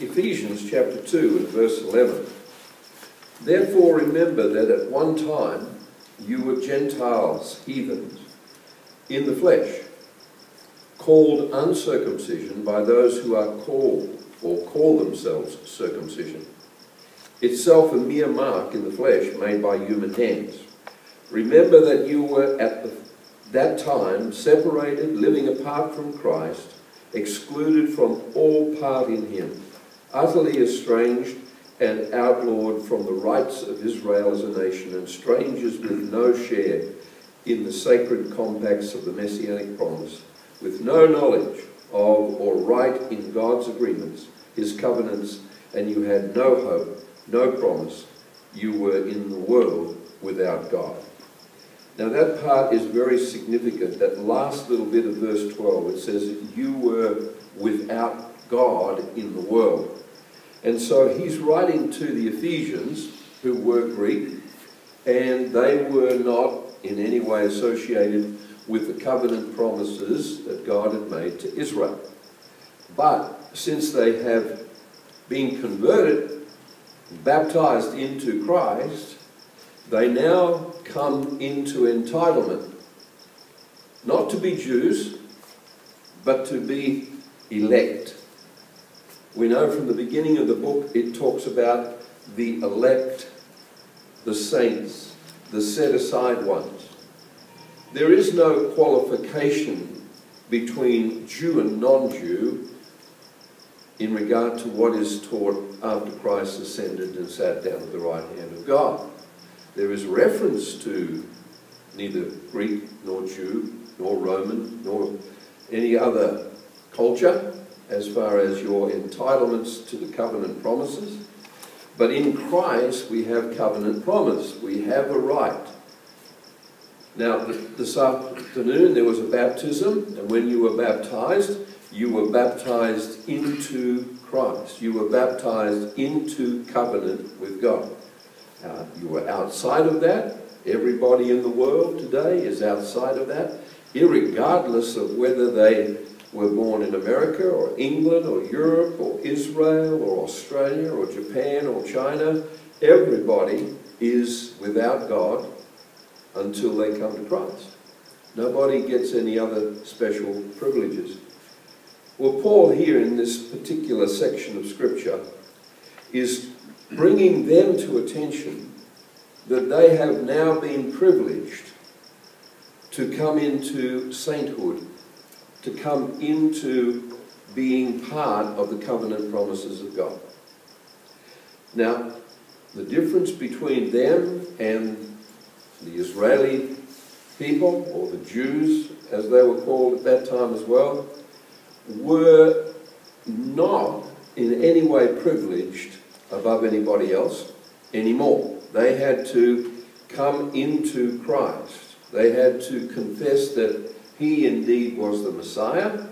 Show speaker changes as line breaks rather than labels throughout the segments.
Ephesians chapter 2 and verse 11. Therefore remember that at one time you were Gentiles, heathens, in the flesh, called uncircumcision by those who are called or call themselves circumcision. Itself a mere mark in the flesh made by human hands. Remember that you were at the, that time separated, living apart from Christ, excluded from all part in him, utterly estranged and outlawed from the rights of Israel as a nation, and strangers with no share in the sacred compacts of the Messianic promise, with no knowledge of or right in God's agreements, his covenants, and you had no hope, no promise. You were in the world without God. Now that part is very significant. That last little bit of verse 12, it says, You were without God in the world. And so he's writing to the Ephesians, who were Greek, and they were not in any way associated with the covenant promises that God had made to Israel. But since they have been converted, baptized into Christ, they now come into entitlement, not to be Jews, but to be elect. We know from the beginning of the book it talks about the elect, the saints, the set aside ones. There is no qualification between Jew and non Jew in regard to what is taught after Christ ascended and sat down at the right hand of God. There is reference to neither Greek nor Jew nor Roman nor any other culture as far as your entitlements to the covenant promises. But in Christ, we have covenant promise. We have a right. Now, this afternoon there was a baptism, and when you were baptized, you were baptized into Christ. You were baptized into covenant with God. Uh, you were outside of that. Everybody in the world today is outside of that, regardless of whether they were born in America or England or Europe or Israel or Australia or Japan or China. Everybody is without God until they come to Christ. Nobody gets any other special privileges. Well, Paul here in this particular section of Scripture is bringing them to attention that they have now been privileged to come into sainthood, to come into being part of the covenant promises of God. Now, the difference between them and the Israeli people, or the Jews, as they were called at that time as well, were not in any way privileged above anybody else anymore. They had to come into Christ. They had to confess that he indeed was the Messiah.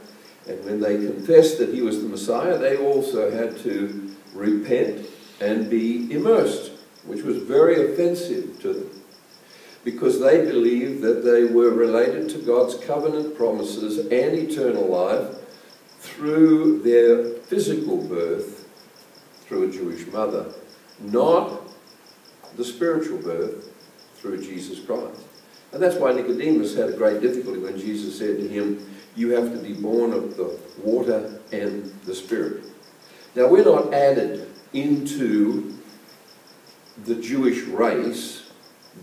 And when they confessed that he was the Messiah, they also had to repent and be immersed, which was very offensive to them because they believed that they were related to God's covenant promises and eternal life through their physical birth through a Jewish mother, not the spiritual birth through Jesus Christ. And that's why Nicodemus had a great difficulty when Jesus said to him, You have to be born of the water and the Spirit. Now, we're not added into the Jewish race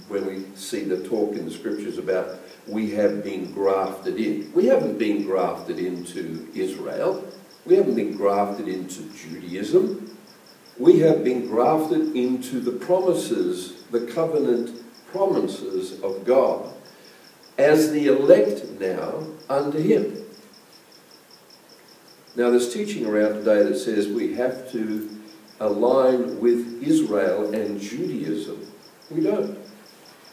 when we see the talk in the scriptures about we have been grafted in. We haven't been grafted into Israel. We haven't been grafted into Judaism we have been grafted into the promises, the covenant promises of God, as the elect now unto Him. Now, there's teaching around today that says we have to align with Israel and Judaism. We don't.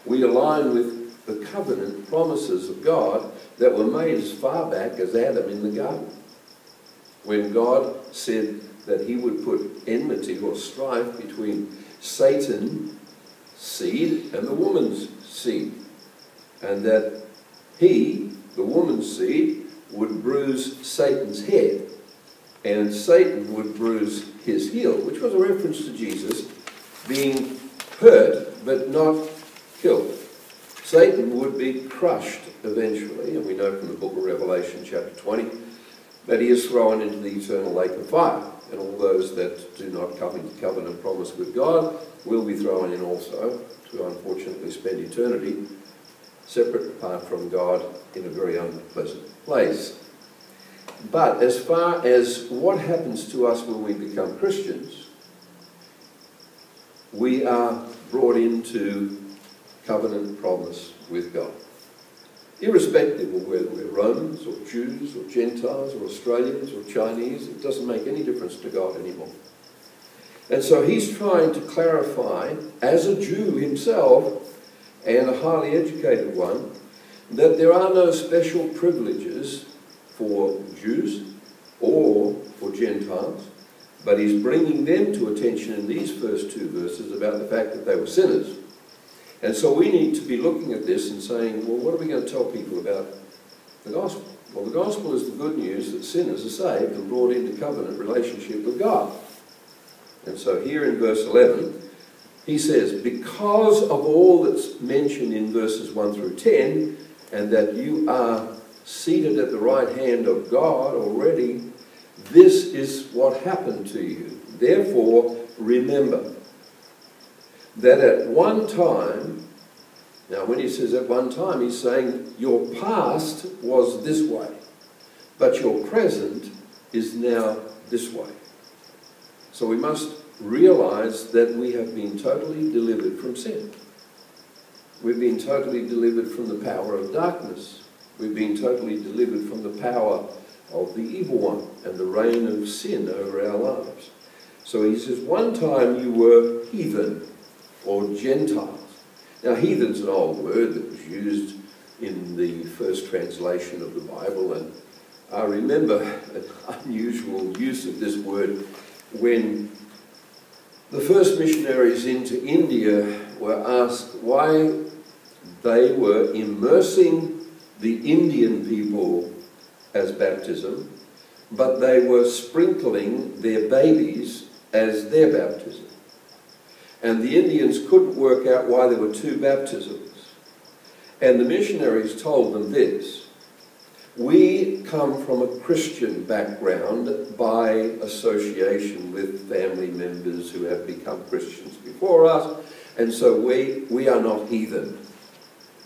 We align with the covenant promises of God that were made as far back as Adam in the garden. When God said, that he would put enmity or strife between Satan's seed and the woman's seed. And that he, the woman's seed, would bruise Satan's head, and Satan would bruise his heel, which was a reference to Jesus being hurt but not killed. Satan would be crushed eventually, and we know from the book of Revelation, chapter 20, that he is thrown into the eternal lake of fire. And all those that do not come into covenant promise with God will be thrown in also to unfortunately spend eternity separate apart from God in a very unpleasant place. But as far as what happens to us when we become Christians, we are brought into covenant promise with God. Irrespective of whether we're Romans or Jews or Gentiles or Australians or Chinese, it doesn't make any difference to God anymore. And so he's trying to clarify, as a Jew himself, and a highly educated one, that there are no special privileges for Jews or for Gentiles, but he's bringing them to attention in these first two verses about the fact that they were sinners. And so we need to be looking at this and saying, well, what are we going to tell people about the gospel? Well, the gospel is the good news that sinners are saved and brought into covenant relationship with God. And so here in verse 11, he says, because of all that's mentioned in verses 1 through 10, and that you are seated at the right hand of God already, this is what happened to you. Therefore, remember that at one time, now when he says at one time, he's saying your past was this way, but your present is now this way. So we must realize that we have been totally delivered from sin. We've been totally delivered from the power of darkness. We've been totally delivered from the power of the evil one and the reign of sin over our lives. So he says, one time you were heathen or Gentiles. Now, heathen's an old word that was used in the first translation of the Bible, and I remember an unusual use of this word when the first missionaries into India were asked why they were immersing the Indian people as baptism, but they were sprinkling their babies as their baptism. And the Indians couldn't work out why there were two baptisms. And the missionaries told them this We come from a Christian background by association with family members who have become Christians before us, and so we, we are not heathen.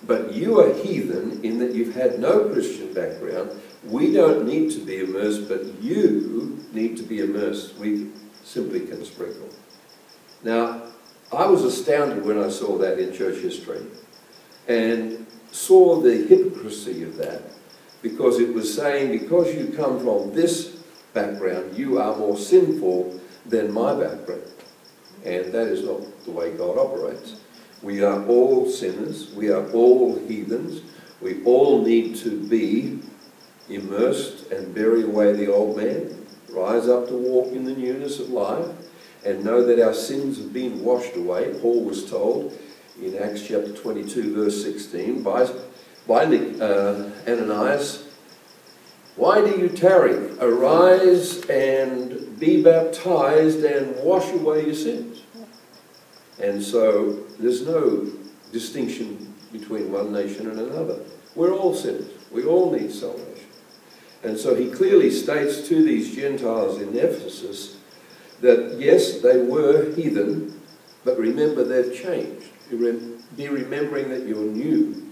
But you are heathen in that you've had no Christian background. We don't need to be immersed, but you need to be immersed. We simply can sprinkle. Now, I was astounded when I saw that in church history and saw the hypocrisy of that because it was saying, because you come from this background, you are more sinful than my background. And that is not the way God operates. We are all sinners. We are all heathens. We all need to be immersed and bury away the old man, rise up to walk in the newness of life, and know that our sins have been washed away, Paul was told in Acts chapter 22, verse 16, by, by uh, Ananias, Why do you tarry? Arise and be baptized and wash away your sins. And so there's no distinction between one nation and another. We're all sinners. We all need salvation. And so he clearly states to these Gentiles in Ephesus that yes, they were heathen, but remember they've changed. Be remembering that you're new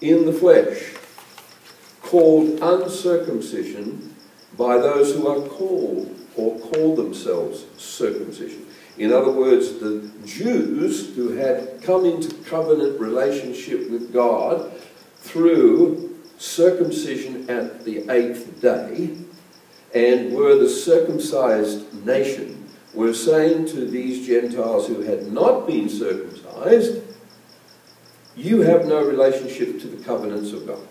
in the flesh, called uncircumcision by those who are called or call themselves circumcision. In other words, the Jews who had come into covenant relationship with God through circumcision at the eighth day and were the circumcised nation were saying to these Gentiles who had not been circumcised, you have no relationship to the covenants of God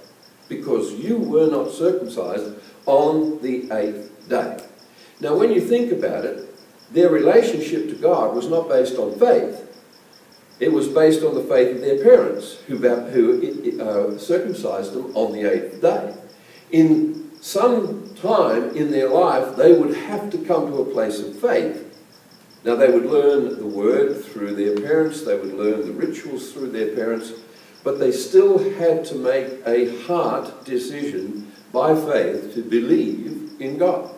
because you were not circumcised on the eighth day. Now, when you think about it, their relationship to God was not based on faith. It was based on the faith of their parents who, who uh, circumcised them on the eighth day. In some time in their life they would have to come to a place of faith. Now, they would learn the word through their parents, they would learn the rituals through their parents, but they still had to make a heart decision by faith to believe in God.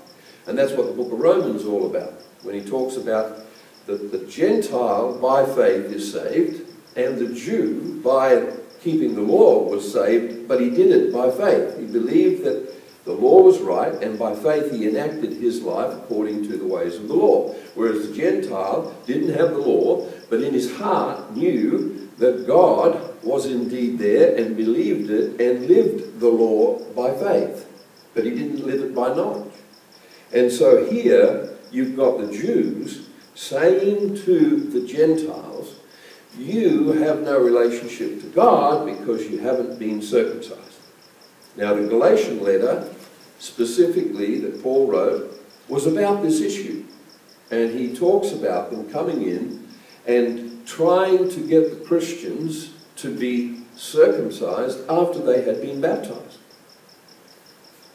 And that's what the book of Romans is all about. When he talks about that the Gentile by faith is saved, and the Jew by keeping the law was saved, but he did it by faith. He believed that the law was right, and by faith he enacted his life according to the ways of the law. Whereas the Gentile didn't have the law, but in his heart knew that God was indeed there and believed it and lived the law by faith. But he didn't live it by knowledge. And so here you've got the Jews saying to the Gentiles, you have no relationship to God because you haven't been circumcised. Now, the Galatian letter, specifically that Paul wrote, was about this issue. And he talks about them coming in and trying to get the Christians to be circumcised after they had been baptized.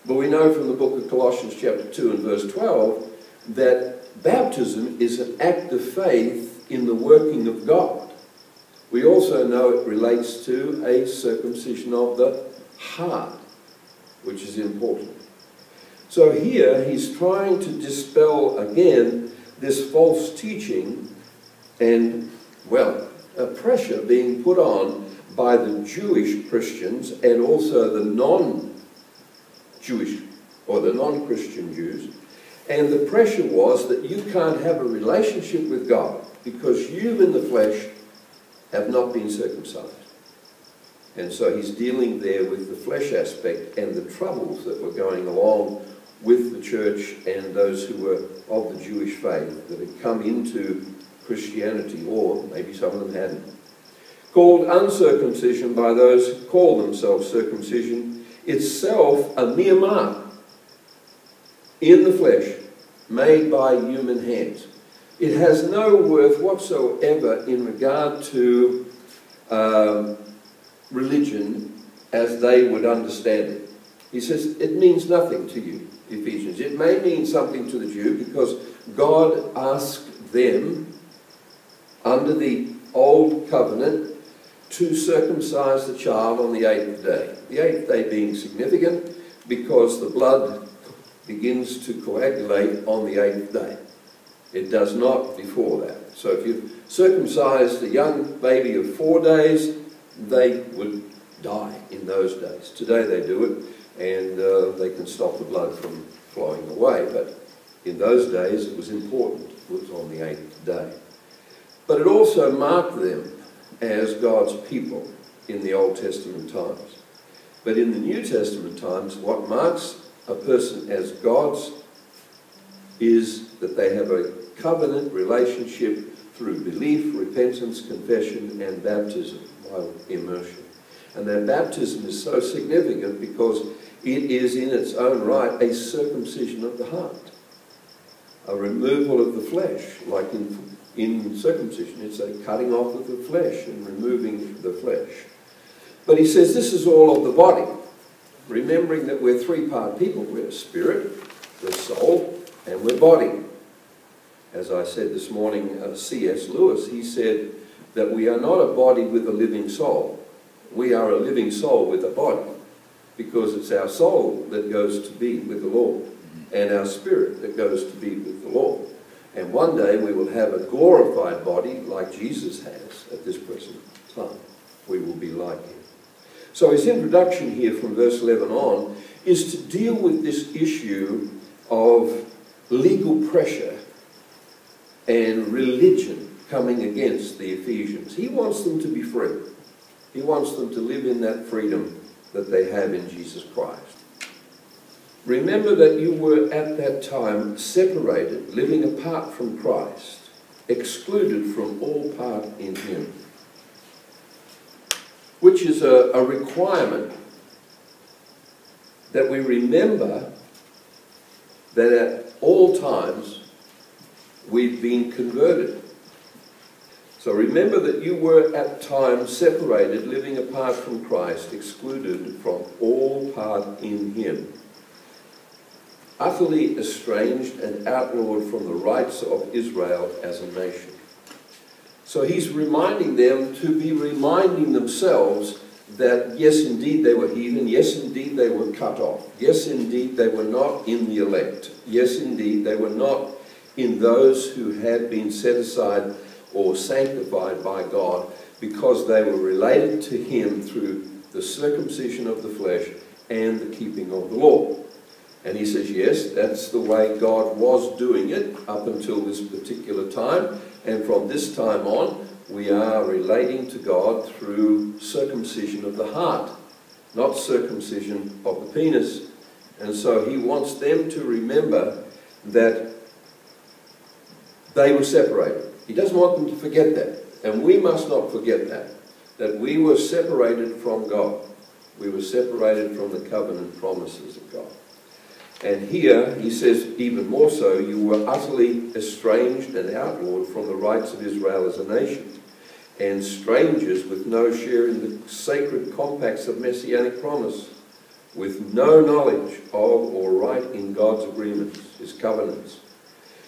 But we know from the book of Colossians, chapter 2 and verse 12, that baptism is an act of faith in the working of God. We also know it relates to a circumcision of the heart, which is important. So here he's trying to dispel again this false teaching and, well, a pressure being put on by the Jewish Christians and also the non-Jewish or the non-Christian Jews. And the pressure was that you can't have a relationship with God because you in the flesh have not been circumcised. And so he's dealing there with the flesh aspect and the troubles that were going along with the church and those who were of the Jewish faith that had come into Christianity, or maybe some of them hadn't. Called uncircumcision by those who call themselves circumcision, itself a mere mark in the flesh, made by human hands. It has no worth whatsoever in regard to um, religion as they would understand it. He says, it means nothing to you, Ephesians. It may mean something to the Jew because God asked them under the old covenant to circumcise the child on the eighth day. The eighth day being significant because the blood begins to coagulate on the eighth day. It does not before that. So if you circumcised a young baby of four days, they would die in those days. Today they do it and uh, they can stop the blood from flowing away. But in those days it was important. It was on the eighth day. But it also marked them as God's people in the Old Testament times. But in the New Testament times, what marks a person as God's is that they have a covenant relationship through belief, repentance, confession, and baptism by immersion. And that baptism is so significant because it is in its own right a circumcision of the heart, a removal of the flesh, like in, in circumcision. It's a cutting off of the flesh and removing the flesh. But he says this is all of the body, remembering that we're three-part people. We're spirit, we're soul, and we're body as I said this morning, uh, C.S. Lewis, he said that we are not a body with a living soul. We are a living soul with a body because it's our soul that goes to be with the Lord and our spirit that goes to be with the Lord. And one day we will have a glorified body like Jesus has at this present time. We will be like him. So his introduction here from verse 11 on is to deal with this issue of legal pressure and religion coming against the Ephesians. He wants them to be free. He wants them to live in that freedom that they have in Jesus Christ. Remember that you were at that time separated, living apart from Christ, excluded from all part in Him, which is a, a requirement that we remember that at all times we've been converted. So remember that you were at times separated, living apart from Christ, excluded from all part in Him. utterly estranged and outlawed from the rights of Israel as a nation. So he's reminding them to be reminding themselves that yes, indeed they were heathen, yes, indeed they were cut off, yes, indeed they were not in the elect, yes, indeed they were not in those who had been set aside or sanctified by God because they were related to him through the circumcision of the flesh and the keeping of the law. And he says, yes, that's the way God was doing it up until this particular time. And from this time on, we are relating to God through circumcision of the heart, not circumcision of the penis. And so he wants them to remember that they were separated. He doesn't want them to forget that. And we must not forget that, that we were separated from God. We were separated from the covenant promises of God. And here he says, even more so, you were utterly estranged and outlawed from the rights of Israel as a nation, and strangers with no share in the sacred compacts of messianic promise, with no knowledge of or right in God's agreements, his covenants.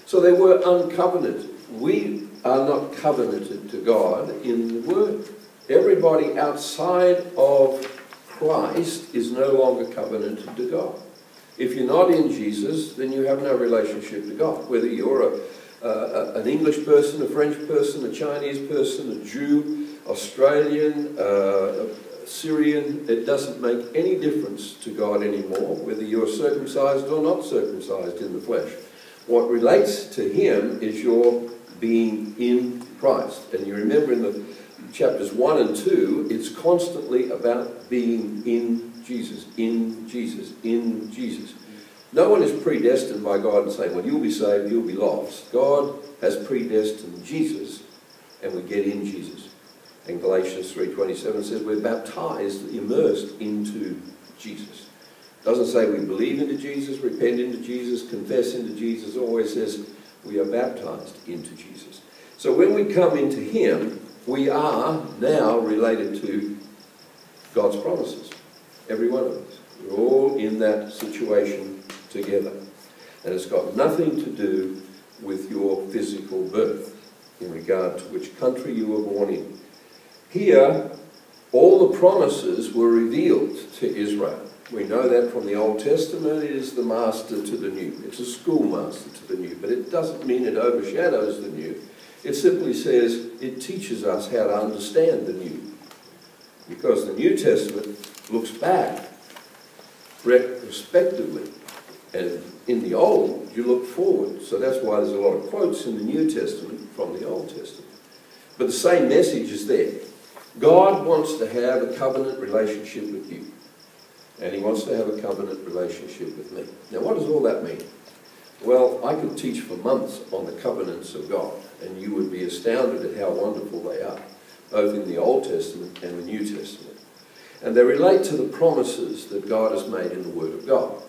So they were uncovenanted. We are not covenanted to God in the Word. Everybody outside of Christ is no longer covenanted to God. If you're not in Jesus, then you have no relationship to God. Whether you're a, uh, an English person, a French person, a Chinese person, a Jew, Australian, uh, Syrian, it doesn't make any difference to God anymore, whether you're circumcised or not circumcised in the flesh. What relates to Him is your being in Christ. And you remember in the chapters 1 and 2, it's constantly about being in Jesus, in Jesus, in Jesus. No one is predestined by God and saying, well, you'll be saved, you'll be lost. God has predestined Jesus, and we get in Jesus. And Galatians 3.27 says we're baptized, immersed into Jesus. It doesn't say we believe into Jesus, repent into Jesus, confess into Jesus. It always says we are baptized into Jesus. So when we come into Him, we are now related to God's promises. Every one of us. We're all in that situation together. And it's got nothing to do with your physical birth in regard to which country you were born in. Here, all the promises were revealed to Israel. We know that from the Old Testament. It is the master to the new. It's a schoolmaster to the new. But it doesn't mean it overshadows the new. It simply says it teaches us how to understand the new. Because the New Testament looks back retrospectively. And in the Old, you look forward. So that's why there's a lot of quotes in the New Testament from the Old Testament. But the same message is there. God wants to have a covenant relationship with you. And he wants to have a covenant relationship with me. Now, what does all that mean? Well, I could teach for months on the covenants of God, and you would be astounded at how wonderful they are, both in the Old Testament and the New Testament. And they relate to the promises that God has made in the Word of God.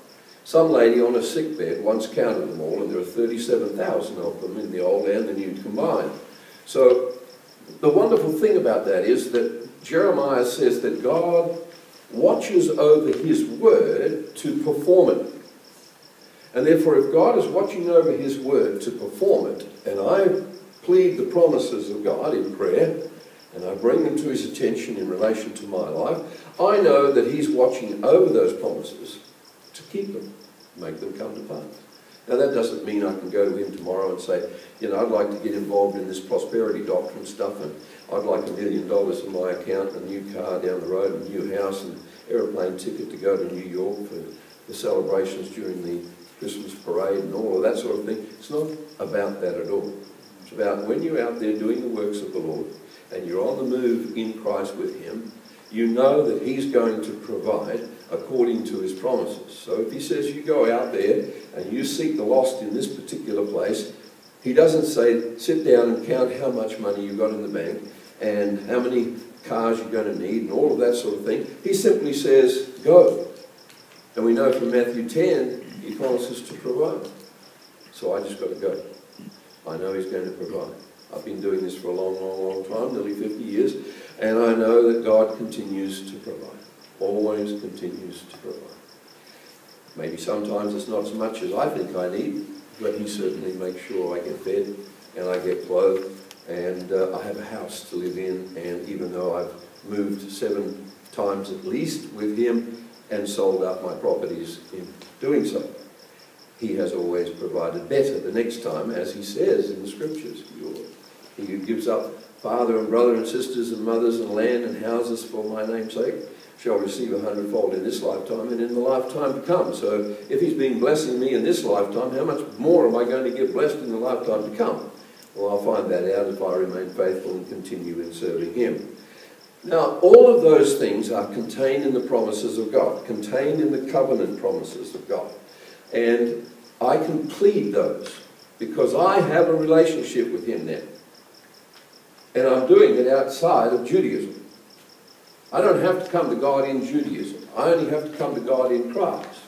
Some lady on a sick bed once counted them all, and there are 37,000 of them in the Old and the New combined. So the wonderful thing about that is that Jeremiah says that God watches over his word to perform it. And therefore, if God is watching over his word to perform it, and I plead the promises of God in prayer, and I bring them to his attention in relation to my life, I know that he's watching over those promises to keep them, make them come to pass. Now that doesn't mean I can go to him tomorrow and say, you know, I'd like to get involved in this prosperity doctrine stuff and I'd like a million dollars in my account, a new car down the road, a new house and aeroplane ticket to go to New York for the celebrations during the Christmas parade and all of that sort of thing. It's not about that at all. It's about when you're out there doing the works of the Lord, and you're on the move in Christ with Him, you know that He's going to provide according to His promises. So if He says you go out there and you seek the lost in this particular place, He doesn't say sit down and count how much money you've got in the bank and how many cars you're going to need and all of that sort of thing. He simply says go. And we know from Matthew 10, He promises to provide. So I just got to go. I know He's going to provide. I've been doing this for a long, long, long time, nearly 50 years, and I know that God continues to provide. Always continues to provide. Maybe sometimes it's not as much as I think I need, but he certainly makes sure I get fed and I get clothed and uh, I have a house to live in and even though I've moved seven times at least with him and sold up my properties in doing so, he has always provided better the next time as he says in the scriptures. He who gives up father and brother and sisters and mothers and land and houses for my name's sake shall receive a hundredfold in this lifetime and in the lifetime to come. So if he's been blessing me in this lifetime, how much more am I going to get blessed in the lifetime to come? Well, I'll find that out if I remain faithful and continue in serving him. Now, all of those things are contained in the promises of God, contained in the covenant promises of God. And I can plead those because I have a relationship with him now. And I'm doing it outside of Judaism. I don't have to come to God in Judaism. I only have to come to God in Christ.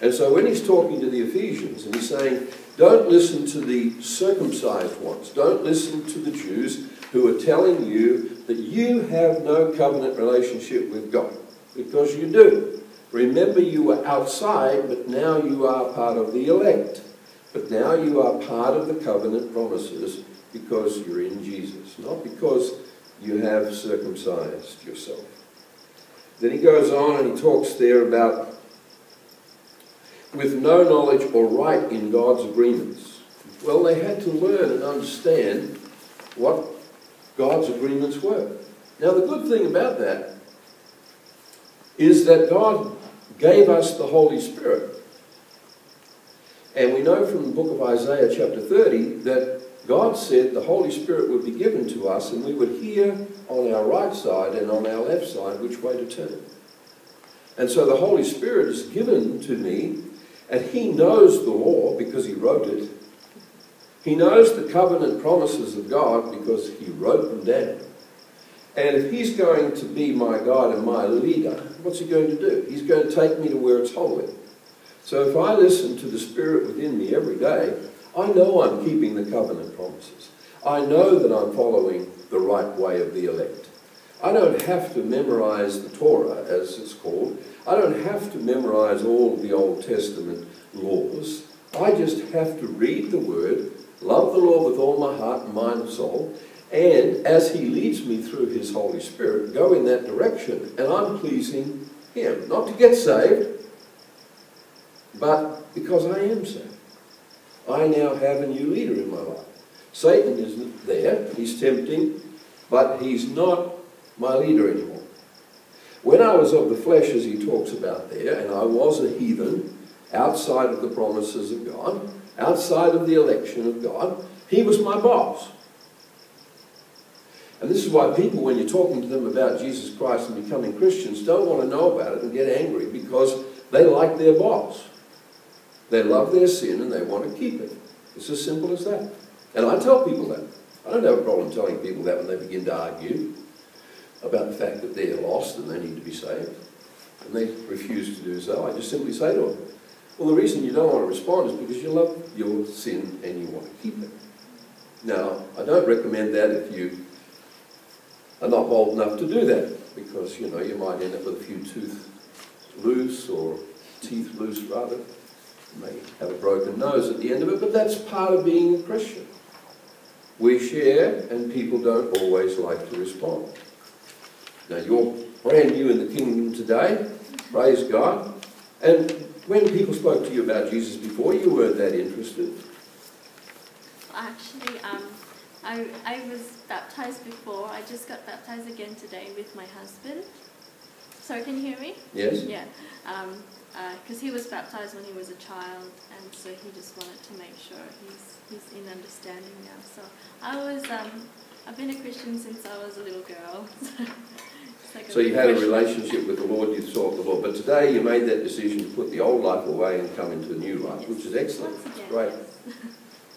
And so when he's talking to the Ephesians and he's saying, don't listen to the circumcised ones, don't listen to the Jews who are telling you that you have no covenant relationship with God, because you do. Remember, you were outside, but now you are part of the elect. But now you are part of the covenant promises because you're in Jesus, not because you have circumcised yourself. Then he goes on and he talks there about with no knowledge or right in God's agreements. Well, they had to learn and understand what God's agreements were. Now, the good thing about that is that God gave us the Holy Spirit. And we know from the book of Isaiah, chapter 30, that God said the Holy Spirit would be given to us and we would hear on our right side and on our left side which way to turn. And so the Holy Spirit is given to me and He knows the law because He wrote it. He knows the covenant promises of God because He wrote them down. And if He's going to be my God and my leader, what's He going to do? He's going to take me to where it's holy. So if I listen to the Spirit within me every day, I know I'm keeping the covenant promises. I know that I'm following the right way of the elect. I don't have to memorize the Torah, as it's called. I don't have to memorize all the Old Testament laws. I just have to read the Word, love the Lord with all my heart, mind, and soul, and as He leads me through His Holy Spirit, go in that direction, and I'm pleasing Him. Not to get saved, but because I am saved. I now have a new leader in my life. Satan isn't there, he's tempting, but he's not my leader anymore. When I was of the flesh, as he talks about there, and I was a heathen, outside of the promises of God, outside of the election of God, he was my boss. And this is why people, when you're talking to them about Jesus Christ and becoming Christians, don't want to know about it and get angry because they like their boss. They love their sin and they want to keep it. It's as simple as that. And I tell people that. I don't have a problem telling people that when they begin to argue about the fact that they're lost and they need to be saved. And they refuse to do so. I just simply say to them, well, the reason you don't want to respond is because you love your sin and you want to keep it. Now, I don't recommend that if you are not bold enough to do that, because, you know, you might end up with a few tooth loose or teeth loose, rather You may have a broken nose at the end of it, but that's part of being a Christian. We share, and people don't always like to respond. Now, you're brand new in the kingdom today, praise God. And when people spoke to you about Jesus before, you weren't that interested.
Actually, um, I, I was baptized before. I just got baptized again today with my husband. Sorry, can you hear me?
Yes?
Yeah. Um, because uh, he was baptized when he was a child, and so he just wanted to make sure he's he's in understanding now. So I was um, I've been a Christian since I was a little girl.
like so you had a relationship with the Lord, you sought the Lord, but today you made that decision to put the old life away and come into a new life, yes. which is excellent. Again, great. Yes.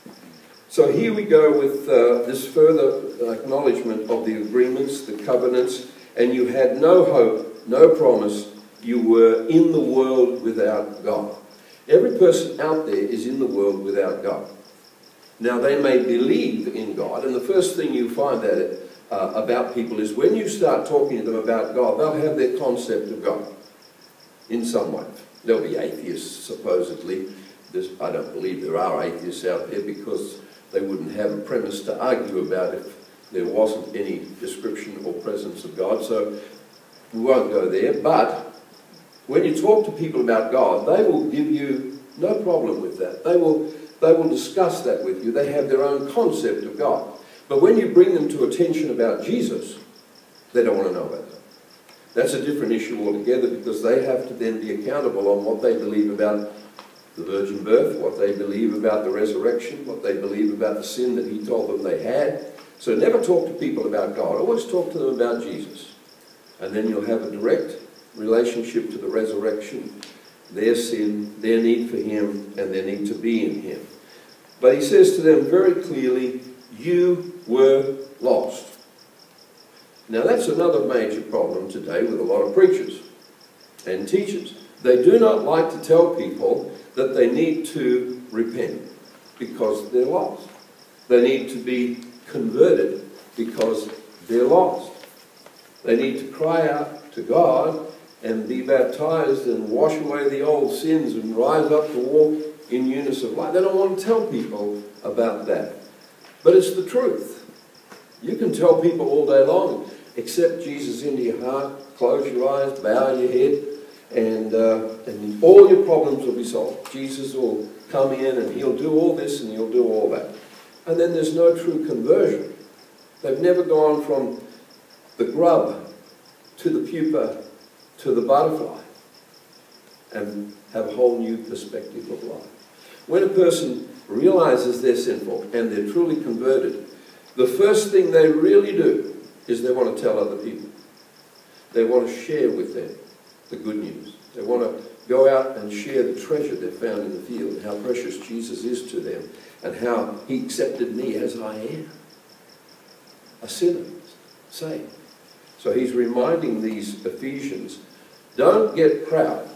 so here we go with uh, this further acknowledgement of the agreements, the covenants, and you had no hope, no promise, you were in the world without God. Every person out there is in the world without God. Now, they may believe in God, and the first thing you find that uh, about people is when you start talking to them about God, they'll have their concept of God in some way. There'll be atheists, supposedly. There's, I don't believe there are atheists out there because they wouldn't have a premise to argue about if there wasn't any description or presence of God. So we won't go there. But when you talk to people about God, they will give you no problem with that. They will, they will discuss that with you. They have their own concept of God. But when you bring them to attention about Jesus, they don't want to know about that. That's a different issue altogether because they have to then be accountable on what they believe about the virgin birth, what they believe about the resurrection, what they believe about the sin that he told them they had. So never talk to people about God. Always talk to them about Jesus. And then you'll have a direct relationship to the resurrection, their sin, their need for him, and their need to be in him. But he says to them very clearly, you were lost. Now that's another major problem today with a lot of preachers and teachers. They do not like to tell people that they need to repent because they're lost. They need to be converted because they're lost. They need to cry out to God and be baptized and wash away the old sins and rise up to walk in newness of life. They don't want to tell people about that. But it's the truth. You can tell people all day long, accept Jesus into your heart, close your eyes, bow your head, and, uh, and all your problems will be solved. Jesus will come in and he'll do all this and he'll do all that. And then there's no true conversion. They've never gone from the grub to the pupa to the butterfly and have a whole new perspective of life. When a person realizes they're sinful and they're truly converted, the first thing they really do is they want to tell other people. They want to share with them the good news. They want to go out and share the treasure they found in the field, how precious Jesus is to them, and how he accepted me as I am. A sinner, saved. So he's reminding these Ephesians, don't get proud.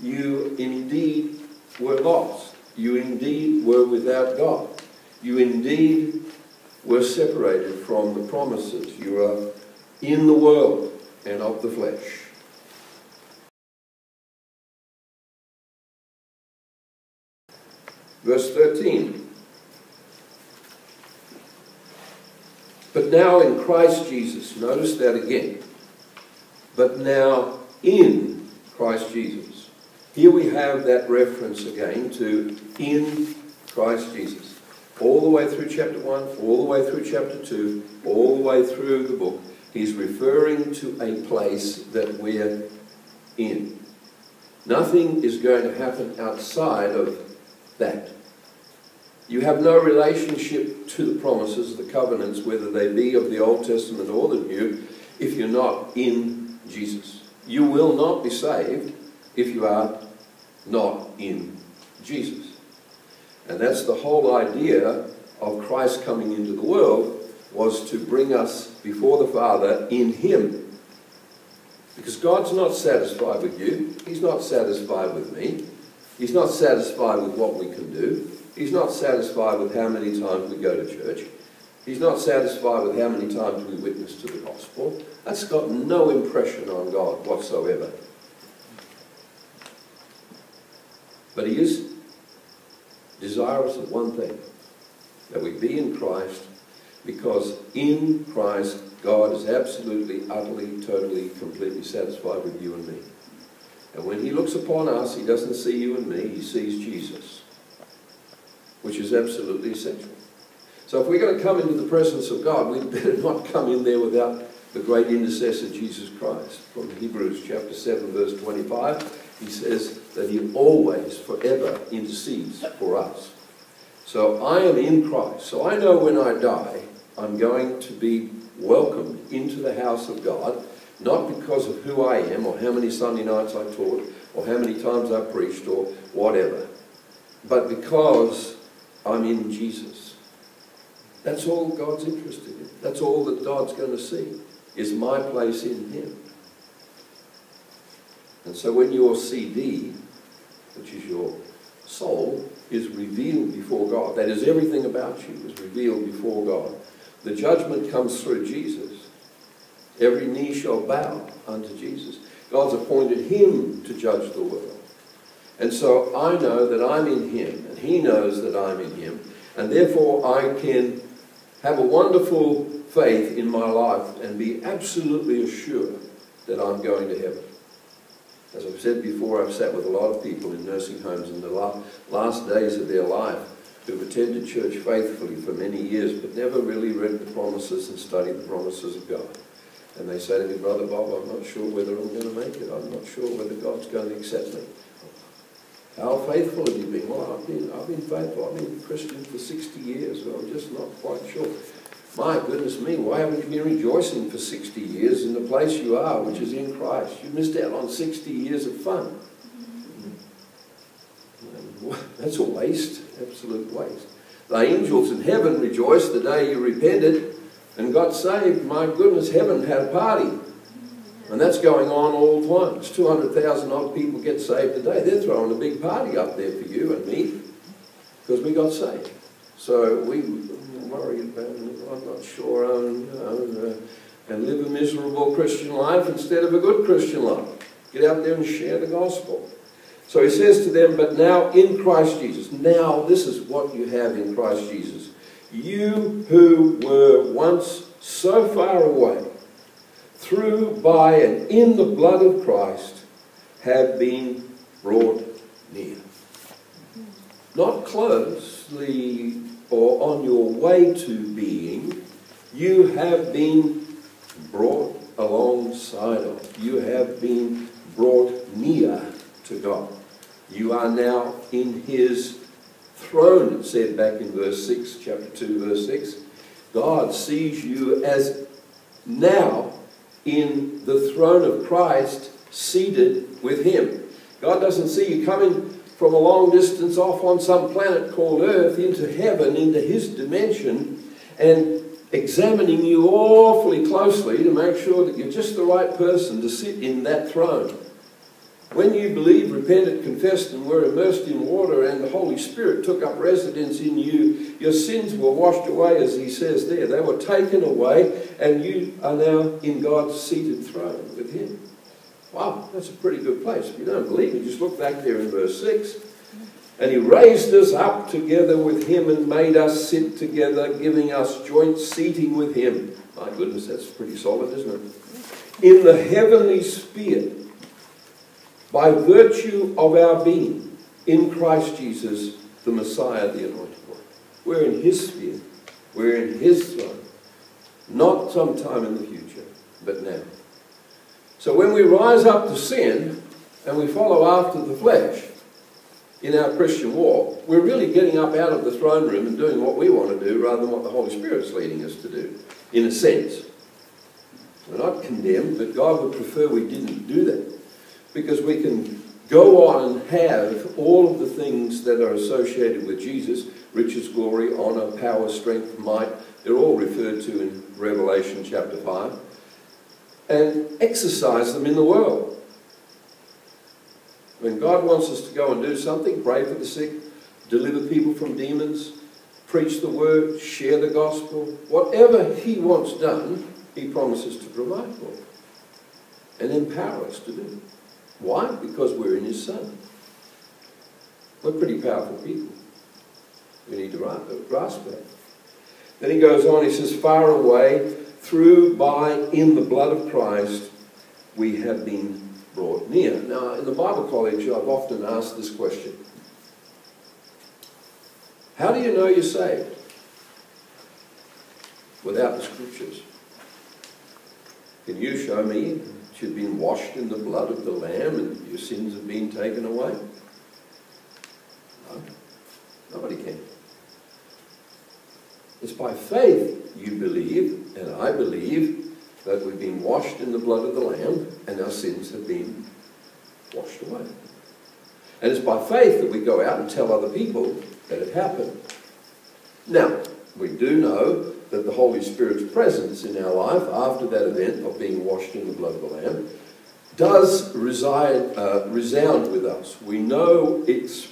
You indeed were lost. You indeed were without God. You indeed were separated from the promises. You are in the world and of the flesh. Verse 13. But now in Christ Jesus, notice that again. But now in Christ Jesus. Here we have that reference again to in Christ Jesus. All the way through chapter 1, all the way through chapter 2, all the way through the book, he's referring to a place that we're in. Nothing is going to happen outside of that. You have no relationship to the promises, the covenants, whether they be of the Old Testament or the New, if you're not in Jesus. You will not be saved if you are not in Jesus. And that's the whole idea of Christ coming into the world was to bring us before the Father in Him. Because God's not satisfied with you. He's not satisfied with me. He's not satisfied with what we can do. He's not satisfied with how many times we go to church. He's not satisfied with how many times we witness to the gospel. That's got no impression on God whatsoever. But he is desirous of one thing, that we be in Christ, because in Christ God is absolutely, utterly, totally, completely satisfied with you and me. And when he looks upon us, he doesn't see you and me, he sees Jesus which is absolutely essential. So if we're going to come into the presence of God, we'd better not come in there without the great intercessor Jesus Christ. From Hebrews chapter 7 verse 25, he says that he always, forever intercedes for us. So I am in Christ. So I know when I die, I'm going to be welcomed into the house of God, not because of who I am or how many Sunday nights I taught or how many times I preached or whatever, but because I'm in Jesus. That's all God's interested in. That's all that God's going to see, is my place in Him. And so when your CD, which is your soul, is revealed before God, that is everything about you is revealed before God, the judgment comes through Jesus. Every knee shall bow unto Jesus. God's appointed him to judge the world. And so I know that I'm in him, and he knows that I'm in him, and therefore I can have a wonderful faith in my life and be absolutely assured that I'm going to heaven. As I've said before, I've sat with a lot of people in nursing homes in the last days of their life who've attended church faithfully for many years but never really read the promises and studied the promises of God. And they say to me, Brother Bob, I'm not sure whether I'm going to make it. I'm not sure whether God's going to accept me. How faithful have you been? Well, I've been, I've been faithful. I've been a Christian for 60 years. Well, I'm just not quite sure. My goodness me, why haven't you been rejoicing for 60 years in the place you are, which is in Christ? You missed out on 60 years of fun. That's a waste, absolute waste. The angels in heaven rejoiced the day you repented and got saved. My goodness, heaven had a party. And that's going on all time. It's 200,000 odd people get saved a day. They're throwing a big party up there for you and me because we got saved. So we worry about, I'm not sure, um, you know, uh, and live a miserable Christian life instead of a good Christian life. Get out there and share the gospel. So he says to them, But now in Christ Jesus, now this is what you have in Christ Jesus. You who were once so far away, through, by, and in the blood of Christ, have been brought near. Not closely or on your way to being, you have been brought alongside of. You have been brought near to God. You are now in his throne, it said back in verse 6, chapter 2, verse 6. God sees you as now in the throne of Christ, seated with him. God doesn't see you coming from a long distance off on some planet called Earth into heaven, into his dimension, and examining you awfully closely to make sure that you're just the right person to sit in that throne. When you believed, repented, confessed, and were immersed in water, and the Holy Spirit took up residence in you, your sins were washed away, as he says there. They were taken away, and you are now in God's seated throne with him. Wow, that's a pretty good place. If you don't believe me, just look back there in verse 6. And he raised us up together with him and made us sit together, giving us joint seating with him. My goodness, that's pretty solid, isn't it? In the heavenly sphere by virtue of our being in Christ Jesus, the Messiah, the Anointed One. We're in His sphere. We're in His throne. Not sometime in the future, but now. So when we rise up to sin and we follow after the flesh in our Christian walk, we're really getting up out of the throne room and doing what we want to do rather than what the Holy Spirit's leading us to do, in a sense. We're not condemned, but God would prefer we didn't do that because we can go on and have all of the things that are associated with Jesus riches, glory, honor, power, strength, might. They're all referred to in Revelation chapter 5. And exercise them in the world. When God wants us to go and do something, pray for the sick, deliver people from demons, preach the word, share the gospel, whatever He wants done, He promises to provide for and empower us to do. Why? Because we're in his son. We're pretty powerful people. We need to uh, grasp that. Then he goes on, he says, far away, through, by, in the blood of Christ, we have been brought near. Now, in the Bible college, I've often asked this question. How do you know you're saved? Without the scriptures. Can you show me you've been washed in the blood of the Lamb and your sins have been taken away? No. Nobody can. It's by faith you believe, and I believe, that we've been washed in the blood of the Lamb and our sins have been washed away. And it's by faith that we go out and tell other people that it happened. Now, we do know that the Holy Spirit's presence in our life after that event of being washed in the blood of the Lamb does reside, uh, resound with us. We know its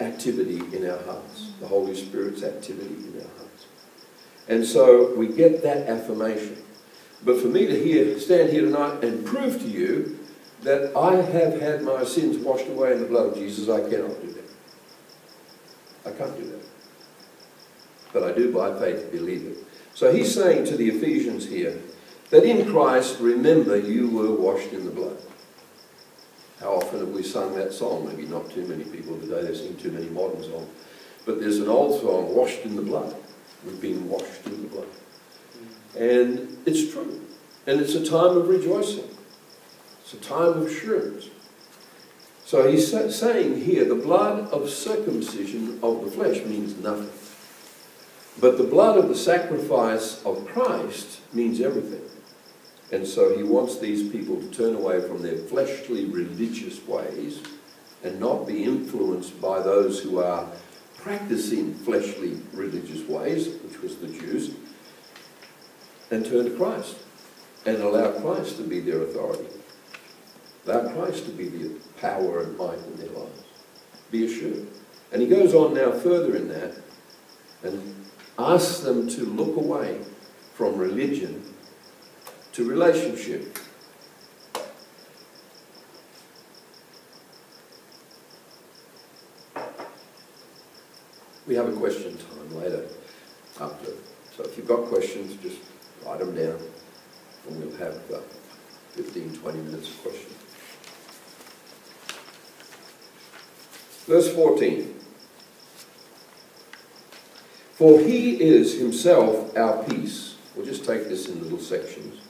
activity in our hearts, the Holy Spirit's activity in our hearts. And so we get that affirmation. But for me to here, stand here tonight and prove to you that I have had my sins washed away in the blood of Jesus, I cannot do that. I can't do that. But I do by faith believe it. So he's saying to the Ephesians here that in Christ, remember, you were washed in the blood. How often have we sung that song? Maybe not too many people today, they sing too many modern songs. But there's an old song, Washed in the Blood. We've been washed in the blood. And it's true. And it's a time of rejoicing. It's a time of assurance. So he's saying here, the blood of circumcision of the flesh means nothing. But the blood of the sacrifice of Christ means everything. And so he wants these people to turn away from their fleshly religious ways and not be influenced by those who are practicing fleshly religious ways, which was the Jews, and turn to Christ and allow Christ to be their authority. Allow Christ to be the power and might in their lives. Be assured. And he goes on now further in that and asks them to look away from religion to relationship. We have a question time later after. So if you've got questions, just write them down and we'll have uh, 15, 20 minutes of questions. Verse 14. For he is himself our peace. We'll just take this in little sections.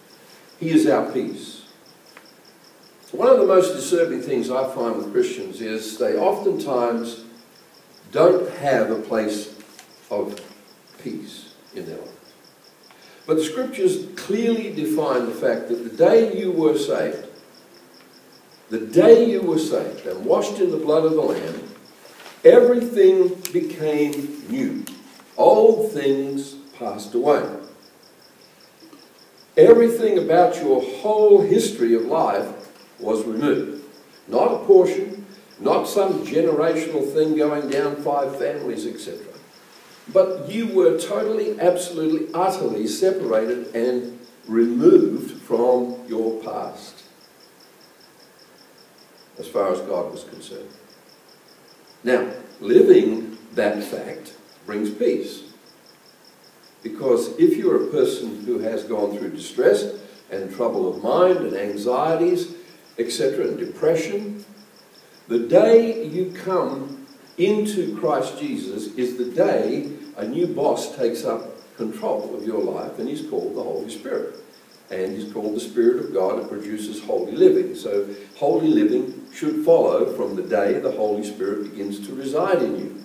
He is our peace. One of the most disturbing things I find with Christians is they oftentimes don't have a place of peace in their lives. But the scriptures clearly define the fact that the day you were saved, the day you were saved and washed in the blood of the Lamb, everything became new. Old things passed away. Everything about your whole history of life was removed. Not a portion, not some generational thing going down five families, etc. But you were totally, absolutely, utterly separated and removed from your past, as far as God was concerned. Now, living that fact brings peace. Because if you're a person who has gone through distress and trouble of mind and anxieties, etc., and depression, the day you come into Christ Jesus is the day a new boss takes up control of your life, and he's called the Holy Spirit. And he's called the Spirit of God that produces holy living. So holy living should follow from the day the Holy Spirit begins to reside in you.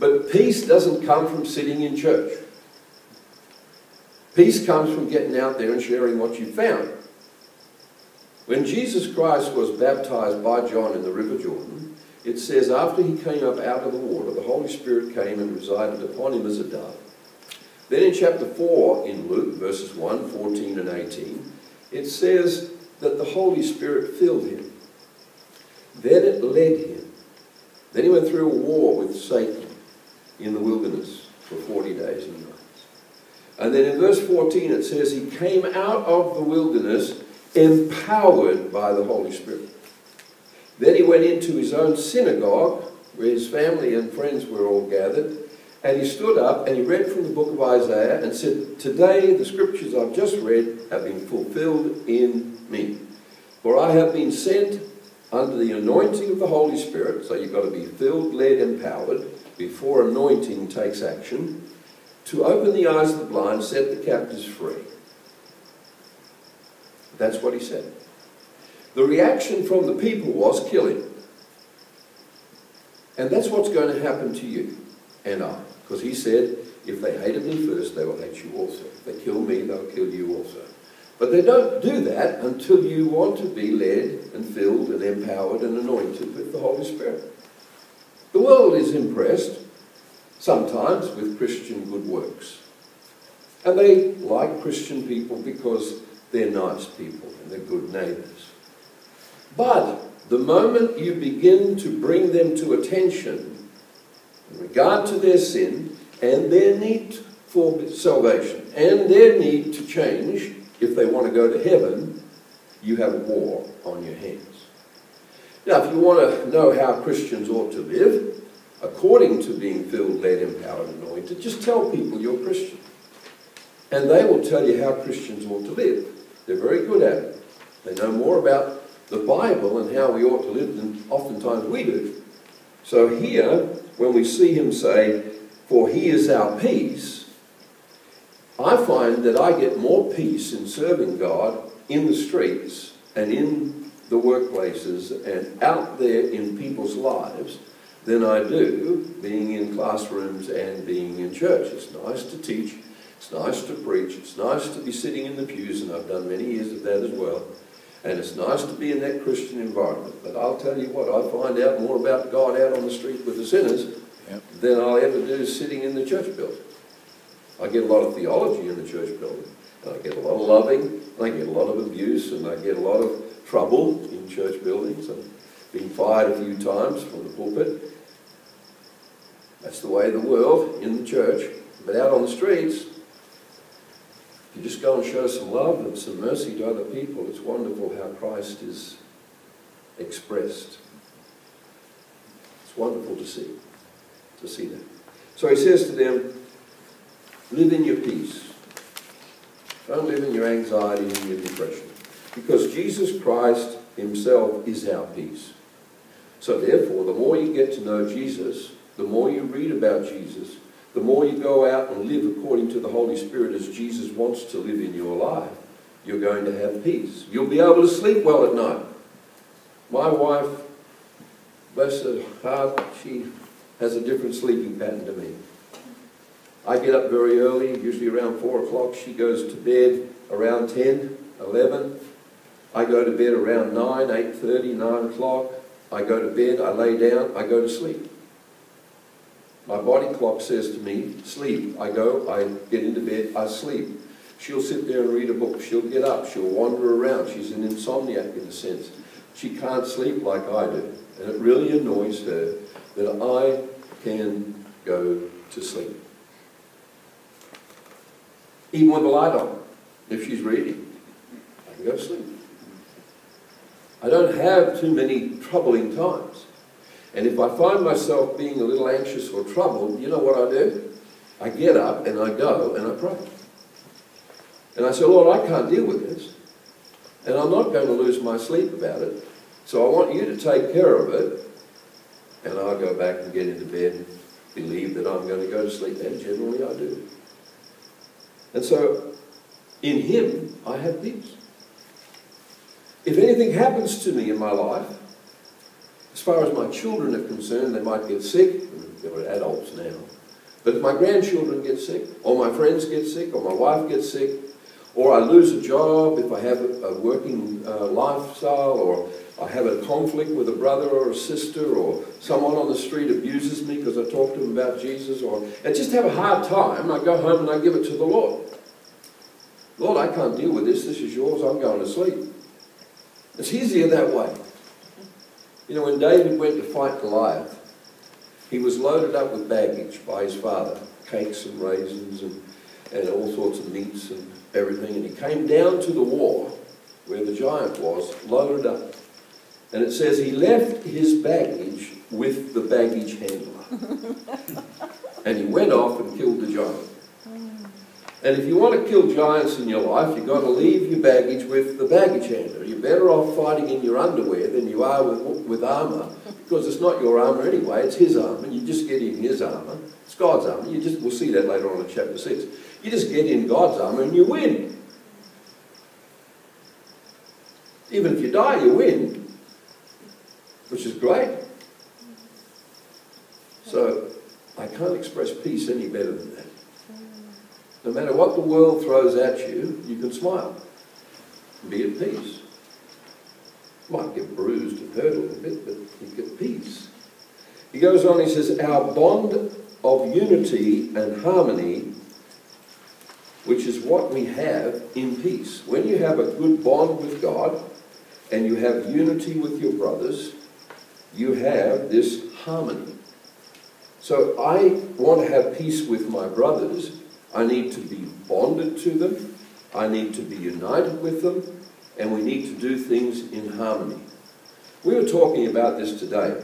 But peace doesn't come from sitting in church. Peace comes from getting out there and sharing what you found. When Jesus Christ was baptized by John in the River Jordan, it says after he came up out of the water, the Holy Spirit came and resided upon him as a dove. Then in chapter 4 in Luke, verses 1, 14 and 18, it says that the Holy Spirit filled him. Then it led him. Then he went through a war with Satan in the wilderness for 40 days and nights. And then in verse 14 it says, He came out of the wilderness empowered by the Holy Spirit. Then he went into his own synagogue, where his family and friends were all gathered, and he stood up and he read from the book of Isaiah and said, Today the scriptures I've just read have been fulfilled in me. For I have been sent under the anointing of the Holy Spirit, so you've got to be filled, led, empowered before anointing takes action, to open the eyes of the blind, set the captives free. That's what he said. The reaction from the people was kill him. And that's what's going to happen to you and I. Because he said, if they hated me first, they will hate you also. If they kill me, they'll kill you also. But they don't do that until you want to be led and filled and empowered and anointed with the Holy Spirit. The world is impressed, sometimes, with Christian good works. And they like Christian people because they're nice people and they're good neighbours. But the moment you begin to bring them to attention in regard to their sin and their need for salvation and their need to change, if they want to go to heaven, you have war on your hands. Now, if you want to know how Christians ought to live, according to being filled, led, empowered, and anointed, just tell people you're Christian. And they will tell you how Christians ought to live. They're very good at it. They know more about the Bible and how we ought to live than oftentimes we do. So here, when we see him say, For he is our peace, I find that I get more peace in serving God in the streets and in the workplaces and out there in people's lives than I do being in classrooms and being in church. It's nice to teach, it's nice to preach, it's nice to be sitting in the pews, and I've done many years of that as well. And it's nice to be in that Christian environment. But I'll tell you what, I find out more about God out on the street with the sinners yep. than I'll ever do sitting in the church building. I get a lot of theology in the church building. And I get a lot of loving, and I get a lot of abuse, and I get a lot of trouble in church buildings. I've been fired a few times from the pulpit. That's the way of the world in the church. But out on the streets, if you just go and show some love and some mercy to other people, it's wonderful how Christ is expressed. It's wonderful to see, to see that. So he says to them, live in your peace. Don't live in your anxiety and your depression. Because Jesus Christ himself is our peace. So therefore, the more you get to know Jesus, the more you read about Jesus, the more you go out and live according to the Holy Spirit as Jesus wants to live in your life, you're going to have peace. You'll be able to sleep well at night. My wife, bless her heart, she has a different sleeping pattern to me. I get up very early, usually around 4 o'clock. She goes to bed around 10, 11. I go to bed around 9, 8.30, 9 o'clock. I go to bed, I lay down, I go to sleep. My body clock says to me, sleep. I go, I get into bed, I sleep. She'll sit there and read a book. She'll get up. She'll wander around. She's an insomniac in a sense. She can't sleep like I do. And it really annoys her that I can go to sleep. Even with the light on, if she's reading, I can go to sleep. I don't have too many troubling times. And if I find myself being a little anxious or troubled, you know what I do? I get up and I go and I pray. And I say, Lord, I can't deal with this. And I'm not going to lose my sleep about it. So I want you to take care of it. And I'll go back and get into bed and believe that I'm going to go to sleep. And generally I do. And so in Him, I have peace. If anything happens to me in my life, as far as my children are concerned, they might get sick. They're adults now. But if my grandchildren get sick, or my friends get sick, or my wife gets sick, or I lose a job, if I have a, working uh, lifestyle, or I have a conflict with a brother or a sister, or someone on the street abuses me because I talk to them about Jesus, or I just have a hard time, I go home and I give it to the Lord. Lord, I can't deal with this. This is yours. I'm going to sleep. It's easier that way. You know, when David went to fight Goliath, he was loaded up with baggage by his father, cakes and raisins and, and all sorts of meats and everything. And he came down to the war where the giant was, loaded up. And it says he left his baggage with the baggage handler. and he went off and killed the giant. And if you want to kill giants in your life, you've got to leave your baggage with the baggage handler. You're better off fighting in your underwear than you are with, with armour, because it's not your armour anyway, it's his armour. You just get in his armour. It's God's armour. You just, we'll see that later on in chapter 6. You just get in God's armour and you win. Even if you die, you win, which is great. So I can't express peace any better than that. No matter what the world throws at you, you can smile. Be at peace. Might get bruised and hurt a little bit, but you get peace. He goes on, he says, Our bond of unity and harmony, which is what we have in peace. When you have a good bond with God and you have unity with your brothers, you have this harmony. So I want to have peace with my brothers I need to be bonded to them. I need to be united with them, and we need to do things in harmony. We were talking about this today.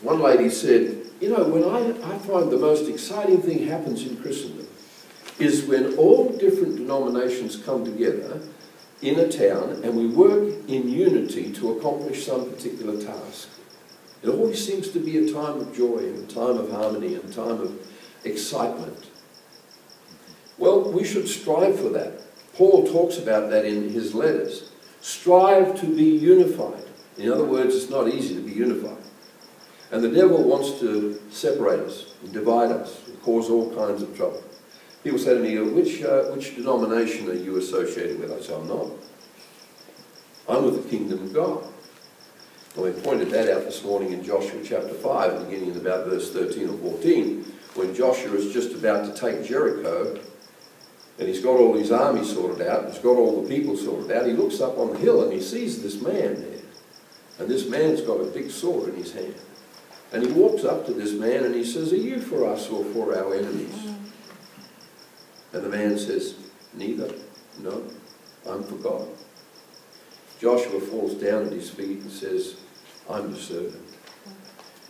One lady said, You know, when I, I find the most exciting thing happens in Christendom is when all different denominations come together in a town and we work in unity to accomplish some particular task. It always seems to be a time of joy and a time of harmony and a time of excitement. Well, we should strive for that. Paul talks about that in his letters. Strive to be unified. In other words, it's not easy to be unified. And the devil wants to separate us, divide us, cause all kinds of trouble. People say to me, which, uh, which denomination are you associated with? I say, I'm not. I'm with the kingdom of God. And we pointed that out this morning in Joshua chapter 5, beginning in about verse 13 or 14, when Joshua is just about to take Jericho, and he's got all his army sorted out, and he's got all the people sorted out, he looks up on the hill and he sees this man there. And this man's got a big sword in his hand. And he walks up to this man and he says, Are you for us or for our enemies? And the man says, Neither. No, I'm for God. Joshua falls down at his feet and says, I'm the servant.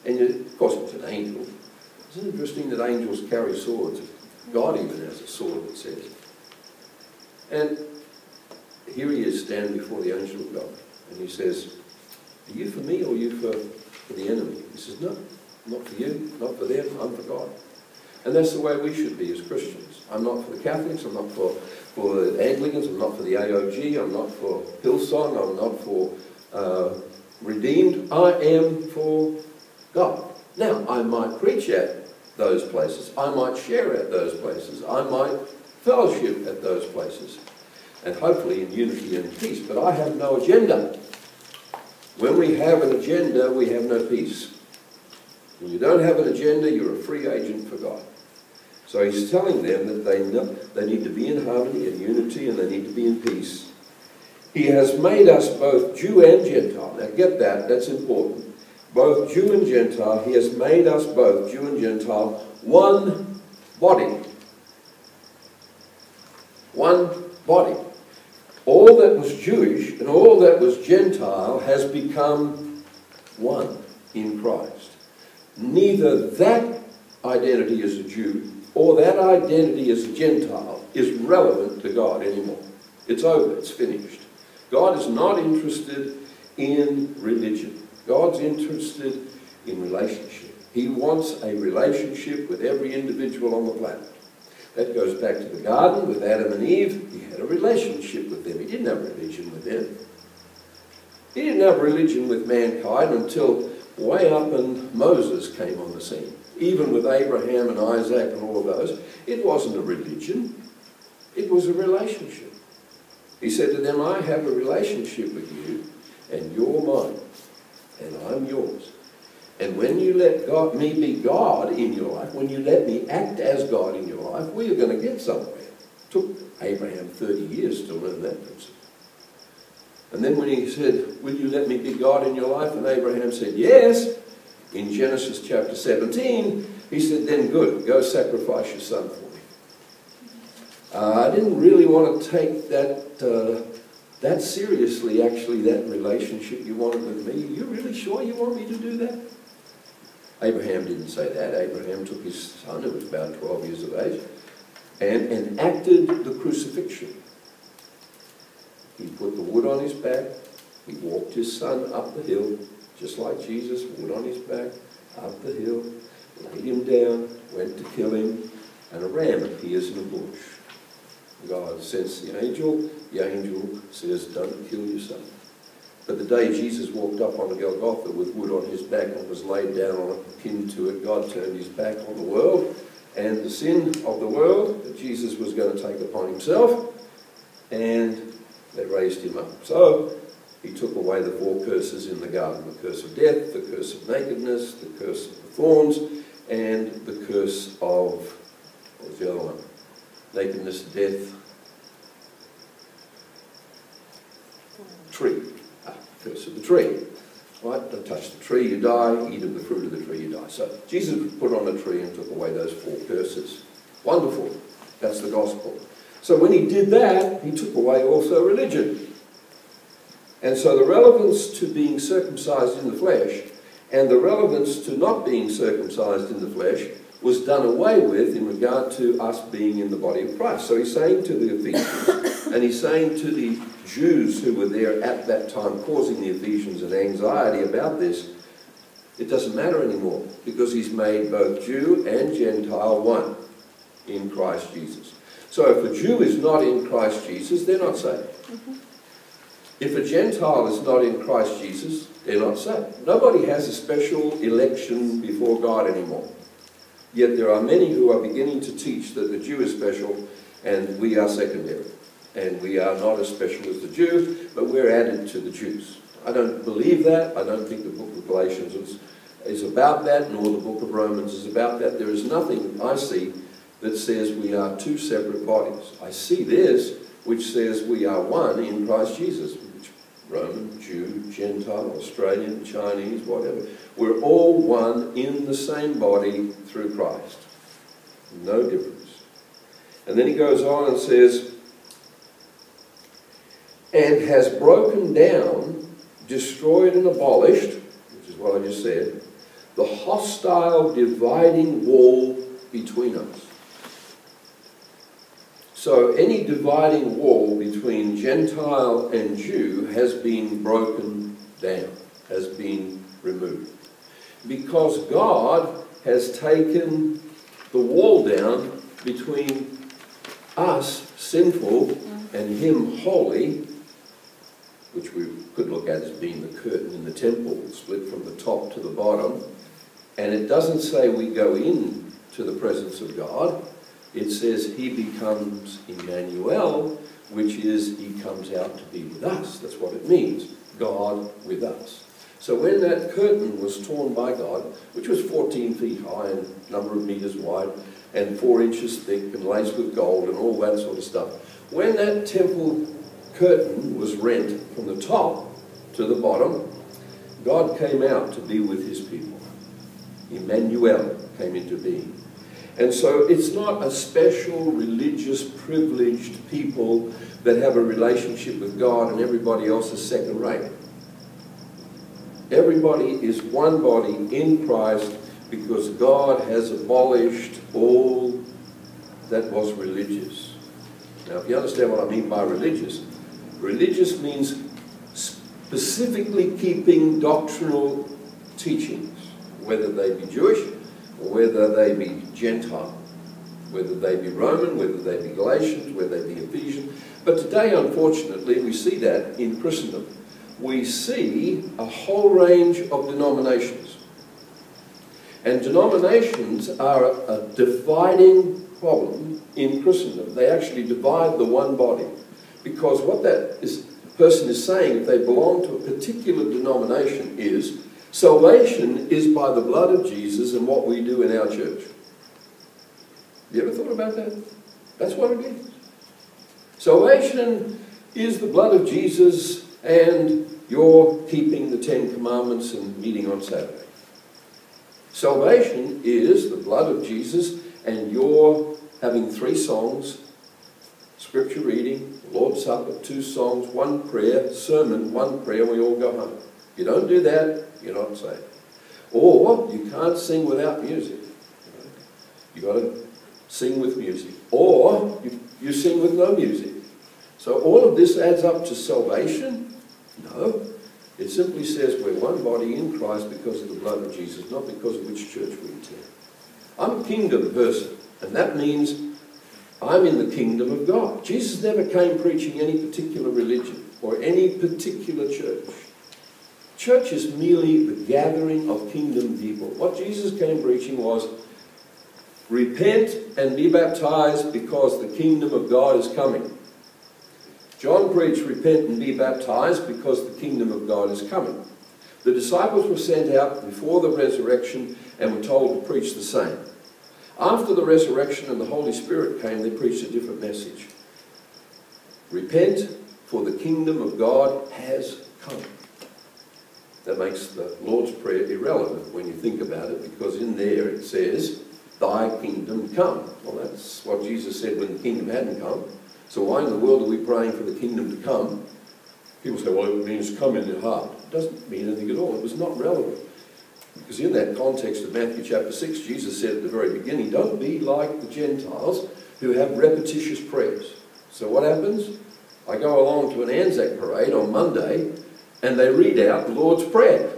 And of course, it's an angel. Isn't it interesting that angels carry swords? God even has a sword, it says. And here he is standing before the angel of God. And he says, Are you for me or are you for, for the enemy? He says, No, not for you, not for them, I'm for God. And that's the way we should be as Christians. I'm not for the Catholics, I'm not for, for the Anglicans, I'm not for the AOG, I'm not for Hillsong, I'm not for uh, Redeemed. I am for God. Now, I might preach at those places, I might share at those places, I might fellowship at those places, and hopefully in unity and peace, but I have no agenda. When we have an agenda, we have no peace. When you don't have an agenda, you're a free agent for God. So he's telling them that they, know, they need to be in harmony and unity and they need to be in peace. He has made us both Jew and Gentile. Now get that, that's important. Both Jew and Gentile, he has made us both, Jew and Gentile, one body. One body. All that was Jewish and all that was Gentile has become one in Christ. Neither that identity as a Jew or that identity as a Gentile is relevant to God anymore. It's over, it's finished. God is not interested in religion. God's interested in relationship. He wants a relationship with every individual on the planet. That goes back to the garden with Adam and Eve. He had a relationship with them. He didn't have religion with them. He didn't have religion with mankind until way up and Moses came on the scene even with Abraham and Isaac and all of those, it wasn't a religion, it was a relationship. He said to them, I have a relationship with you, and you're mine, and I'm yours. And when you let God, me be God in your life, when you let me act as God in your life, we are going to get somewhere. It took Abraham 30 years to learn that principle. And then when he said, Will you let me be God in your life? And Abraham said, Yes in Genesis chapter 17, he said, then good, go sacrifice your son for me. Uh, I didn't really want to take that, uh, that seriously, actually, that relationship you wanted with me. You really sure you want me to do that? Abraham didn't say that. Abraham took his son, who was about 12 years of age, and enacted the crucifixion. He put the wood on his back, he walked his son up the hill, just like Jesus, went on his back, up the hill, laid him down, went to kill him, and a ram appears in a bush. God sends the angel, the angel says, don't kill yourself. But the day Jesus walked up on the Golgotha with wood on his back and was laid down on it, pinned to it, God turned his back on the world and the sin of the world that Jesus was going to take upon himself, and they raised him up. So he took away the four curses in the garden the curse of death, the curse of nakedness, the curse of the thorns, and the curse of, what was the other one? Nakedness, death, tree. Ah, curse of the tree. Right? Don't touch the tree, you die. Eat of the fruit of the tree, you die. So Jesus put on a tree and took away those four curses. Wonderful. That's the gospel. So when he did that, he took away also religion. And so the relevance to being circumcised in the flesh and the relevance to not being circumcised in the flesh was done away with in regard to us being in the body of Christ. So he's saying to the Ephesians, and he's saying to the Jews who were there at that time causing the Ephesians an anxiety about this, it doesn't matter anymore because he's made both Jew and Gentile one in Christ Jesus. So if a Jew is not in Christ Jesus, they're not saved. Mm-hmm. If a Gentile is not in Christ Jesus, they're not saved. Nobody has a special election before God anymore. Yet there are many who are beginning to teach that the Jew is special and we are secondary. And we are not as special as the Jew, but we're added to the Jews. I don't believe that. I don't think the book of Galatians is, is about that, nor the book of Romans is about that. There is nothing I see that says we are two separate bodies. I see this, which says we are one in Christ Jesus. Roman, Jew, Gentile, Australian, Chinese, whatever. We're all one in the same body through Christ. No difference. And then he goes on and says, and has broken down, destroyed and abolished, which is what I just said, the hostile dividing wall between us. So any dividing wall between Gentile and Jew has been broken down, has been removed. Because God has taken the wall down between us, sinful, and Him, holy, which we could look at as being the curtain in the temple, split from the top to the bottom. And it doesn't say we go in to the presence of God. It says he becomes Emmanuel, which is he comes out to be with us. That's what it means, God with us. So when that curtain was torn by God, which was 14 feet high and a number of meters wide and four inches thick and laced with gold and all that sort of stuff, when that temple curtain was rent from the top to the bottom, God came out to be with his people. Emmanuel came into being. And so it's not a special religious privileged people that have a relationship with God and everybody else is second rate. Everybody is one body in Christ because God has abolished all that was religious. Now, if you understand what I mean by religious, religious means specifically keeping doctrinal teachings, whether they be Jewish, whether they be Gentile, whether they be Roman, whether they be Galatians, whether they be Ephesian. But today, unfortunately, we see that in Christendom. We see a whole range of denominations. And denominations are a dividing problem in Christendom. They actually divide the one body. Because what that is, person is saying, if they belong to a particular denomination, is Salvation is by the blood of Jesus and what we do in our church. You ever thought about that? That's what it is. Salvation is the blood of Jesus and your keeping the Ten Commandments and meeting on Saturday. Salvation is the blood of Jesus and your having three songs, scripture reading, Lord's Supper, two songs, one prayer, sermon, one prayer, we all go home. You don't do that, you're not saved. Or you can't sing without music. You've got to sing with music. Or you, you sing with no music. So all of this adds up to salvation? No. It simply says we're one body in Christ because of the blood of Jesus, not because of which church we attend. I'm a kingdom person, and that means I'm in the kingdom of God. Jesus never came preaching any particular religion or any particular church. Church is merely the gathering of kingdom people. What Jesus came preaching was repent and be baptized because the kingdom of God is coming. John preached repent and be baptized because the kingdom of God is coming. The disciples were sent out before the resurrection and were told to preach the same. After the resurrection and the Holy Spirit came, they preached a different message. Repent, for the kingdom of God has come that makes the Lord's Prayer irrelevant when you think about it, because in there it says, Thy kingdom come. Well, that's what Jesus said when the kingdom hadn't come. So why in the world are we praying for the kingdom to come? People say, well, it means come in your heart. It doesn't mean anything at all. It was not relevant. Because in that context of Matthew chapter 6, Jesus said at the very beginning, don't be like the Gentiles who have repetitious prayers. So what happens? I go along to an Anzac parade on Monday and they read out the Lord's Prayer.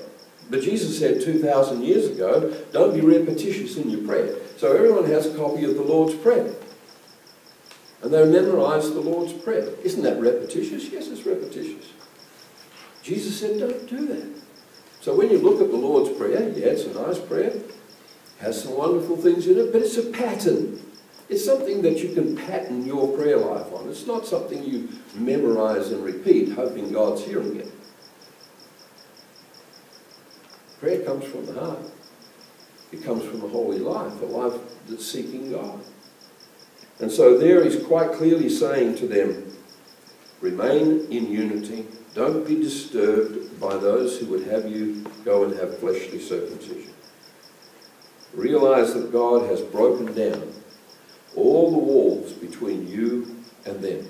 But Jesus said 2,000 years ago, don't be repetitious in your prayer. So everyone has a copy of the Lord's Prayer. And they memorize the Lord's Prayer. Isn't that repetitious? Yes, it's repetitious. Jesus said, don't do that. So when you look at the Lord's Prayer, yeah, it's a nice prayer, has some wonderful things in it, but it's a pattern. It's something that you can pattern your prayer life on. It's not something you memorize and repeat, hoping God's hearing it. Prayer comes from the heart. It comes from a holy life, a life that's seeking God. And so there he's quite clearly saying to them, remain in unity. Don't be disturbed by those who would have you go and have fleshly circumcision. Realize that God has broken down all the walls between you and them.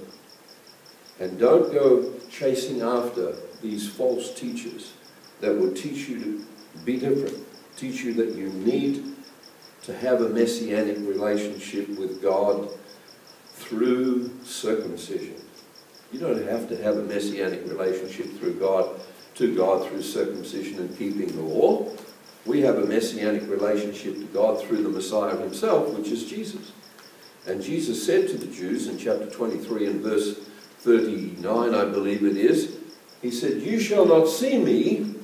And don't go chasing after these false teachers that will teach you to be different, teach you that you need to have a messianic relationship with God through circumcision. You don't have to have a messianic relationship through God to God through circumcision and keeping the law. We have a messianic relationship to God through the Messiah himself, which is Jesus. And Jesus said to the Jews in chapter 23 and verse 39, I believe it is, he said, You shall not see me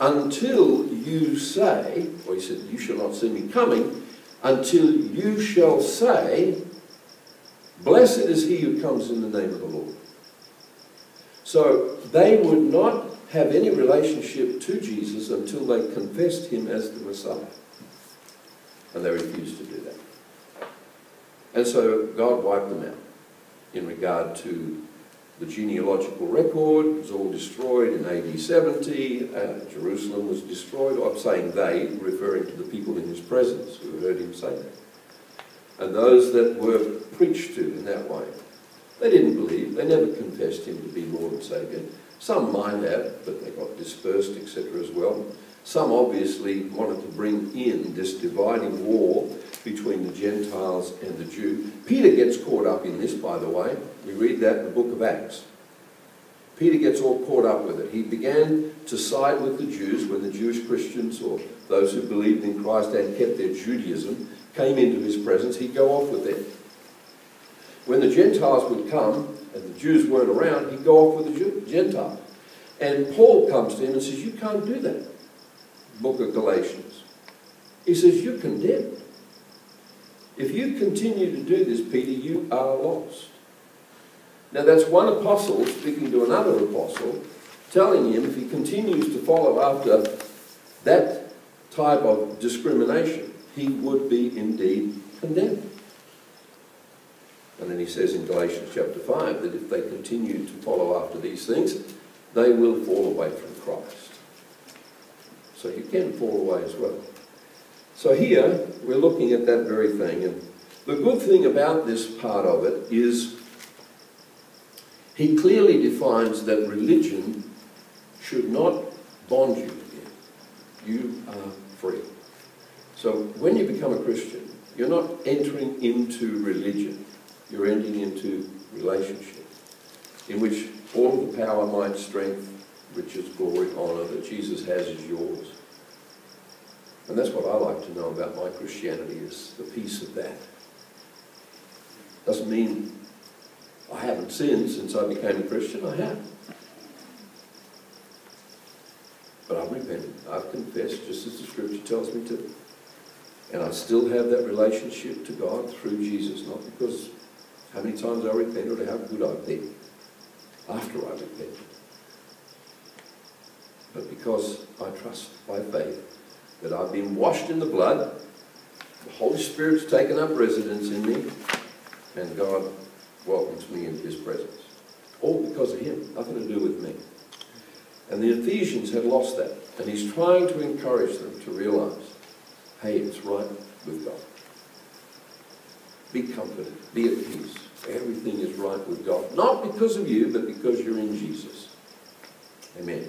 until you say, or he said, You shall not see me coming, until you shall say, Blessed is he who comes in the name of the Lord. So they would not have any relationship to Jesus until they confessed him as the Messiah. And they refused to do that. And so God wiped them out in regard to the genealogical record. It was all destroyed in AD 70. Uh, Jerusalem was destroyed. I'm saying they, referring to the people in his presence who heard him say that. And those that were preached to in that way. They didn't believe. They never confessed him to be Lord and Saviour. Some might have, but they got dispersed, etc. as well. Some obviously wanted to bring in this dividing war between the Gentiles and the Jew. Peter gets caught up in this, by the way. We read that in the book of Acts. Peter gets all caught up with it. He began to side with the Jews when the Jewish Christians or those who believed in Christ and kept their Judaism came into his presence. He'd go off with them. When the Gentiles would come and the Jews weren't around, he'd go off with the Gentiles. And Paul comes to him and says, You can't do that. Book of Galatians. He says, You're condemned. If you continue to do this, Peter, you are lost. Now that's one apostle speaking to another apostle, telling him if he continues to follow after that type of discrimination, he would be indeed condemned. And then he says in Galatians chapter 5 that if they continue to follow after these things, they will fall away from Christ. So you can fall away as well. So here, we're looking at that very thing. And the good thing about this part of it is he clearly defines that religion should not bond you again. You are free. So when you become a Christian, you're not entering into religion. You're entering into relationship in which all the power, might, strength, riches, glory, honour that Jesus has is yours. And that's what I like to know about my Christianity is the peace of that. Doesn't mean I haven't sinned since I became a Christian. I have. But I've repented. I've confessed just as the scripture tells me to. And I still have that relationship to God through Jesus, not because how many times I repented or how good I've been after I repented. But because I trust by faith that I've been washed in the blood, the Holy Spirit's taken up residence in me, and God welcomes me into his presence. All because of him, nothing to do with me. And the Ephesians had lost that. And he's trying to encourage them to realize, hey, it's right with God. Be comforted. Be at peace. Everything is right with God. Not because of you, but because you're in Jesus. Amen.